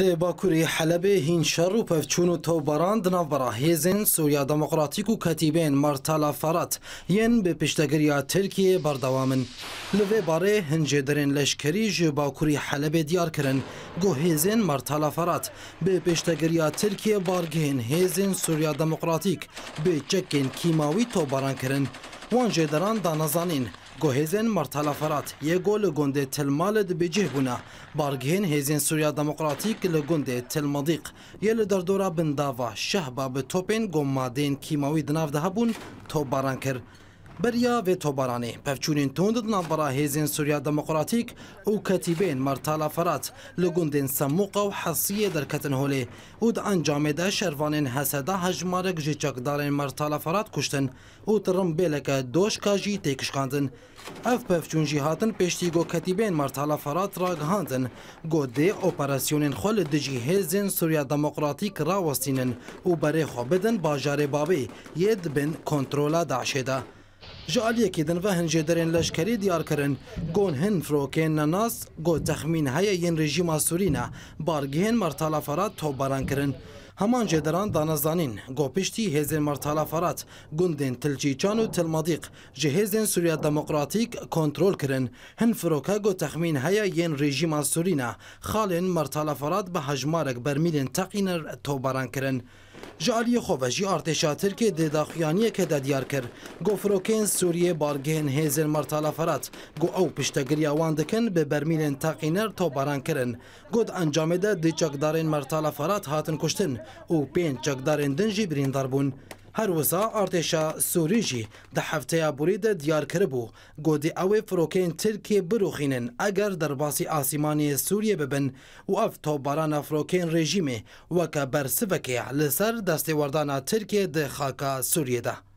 لی باکوری حلب هین شر و پفچون و تو براند ناف برا هیزن سوریا دموقراتیک و کتیبین مرتالا فرات ین به پشتگریا ترکیه بردوامن لوی باره هنجه درین لشکری جه باکوری حلب دیار کرن گو هیزن مرتالا فرات به پشتگریا ترکیه بارگهن هیزن سوریا دموقراتیک به چکین کیماوی تو بران کرن وان جدران دانزانین گوهیزن مرتلا فرات یه گل گنده تلمال د بجه بونا بارگهین هیزن سوریا دموکراتیک لگنده تلمدیق یه لدردورا بنداوا شهبا به توپین گمادین کیماوی دناف ده تو باران کرد بریا و توبارانه پفچونین توند نبرا هیزین سوریا دموکراتیک او کتیبین مرتالا فرات لگوندین سموقا و حصیه در کتن هولی او د انجام ده شروانین حسدا هجمارک جی چکدارین مرتالا فرات کشتن او ترم بیلک دوش کاجی تکشکاندن اف پفچون جی هاتن پیشتی گو کتیبین مرتالا فرات را گهاندن گو دی اپراسیونین خول دجی هیزین سوریا دموکراتیک راوستینن او بری خوبدن باجار بابی ید بن کنترولا داعشه ده دا. Ji aliyekî din ve hincêderên leşkerî diyar kirin, gon hin firokên nenas, got texmîn heye yên rejîma Sûrî ne, bargihên Martala Ferhat topbaran kirin. Heman jêderan dana zanîn, gopiştî hêzên Martala Ferhat, gundên Tilçîçan û Tilmadîq ji hêzên Sûriya Demokratîk kontrol kirin. Hin firoke got texmîn heye yên rejîma Sûrî ne, xalên Martala Ferhat bi hejmarek bermîlên teqîner topbaran kirin. Ji aliyê xwe ve jî artêşa Tirkê dê daxuyaniyeke dedyar kir. Gofrokên Sûriyê bargehên hêzên Martala Ferat got ew piştegiriya wan dikin bi bermîlên teqîner tobaran kirin. Got encamê de dê çekdarên Martala Ferat hatin kuştin û pênc çekdarên din jî birîndar bûn. هر وزا ارتشا سوری جی د هفته بوری د دیار کربو گودی او فروکین ترکیه بروخینن اگر در باسی آسمانی سوریه ببن و اف تو باران فروکین رژیمه وکا برسوکه لسر دست وردانا ترکیه د خاکا سوریه ده